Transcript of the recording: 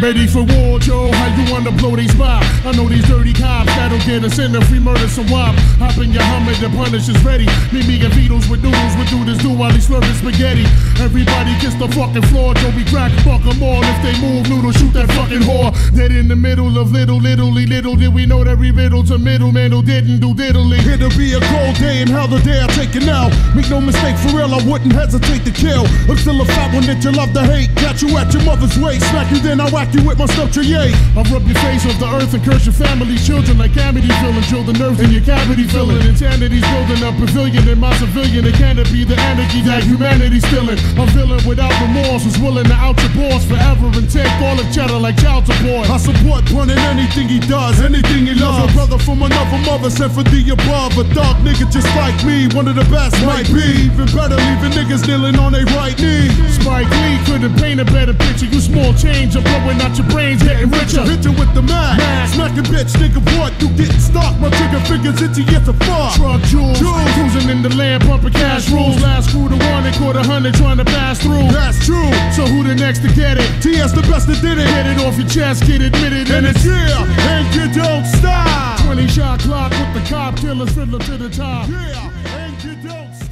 Ready for war, Joe? How you wanna blow these spot? I know these dirty cops that'll get us in if we murder some wop. Hop in your Hummer, the punish is ready. Me, me, and Beatles with noodles, we do this do while he slurping spaghetti. Everybody kiss the fucking floor, Joe. We crack, fuck them all. If they move, noodle, shoot that fucking whore. Dead in the middle of little, little, little, did we know that we riddle to middleman who didn't do diddly. It'll be a cold day and hell the day I take it now. Make no mistake, for real, I wouldn't hesitate to kill. I'm still a fat one that you love to hate. Got you at your mother's waist. Smack you, then I whack you with my stuff yay. I rub your face off the earth and curse your family's children like Amity filling. Chill the nerves in your cavity filling. Insanity's building a pavilion in my civilian. It can't be the anarchy that humanity's filling. I'm A villain without remorse who's willing to out your boss forever and take all the cheddar like child support. I support Pun in anything he does, anything he loves. A brother from another mother sent for the above. A dark nigga just like me, one of the best might be. Even better, leaving niggas kneeling on their right knee. Spike Lee couldn't paint a better picture. You small change, I'm blowing out your brains, getting richer. Hit you with the mag. Smacking bitch, nigga, what? You getting stuck? My trigger fingers itchy yet to fuck. Truck jewels, cruising in the land, pumping cash rules. Last crew a hundred trying to pass through. That's true. So who the next to get it? TS the best that did it. Get it off your chest, get admitted, And it's yeah, and you don't stop. 20 shot clock with the cop killers fiddler to the top. Yeah, and you don't stop.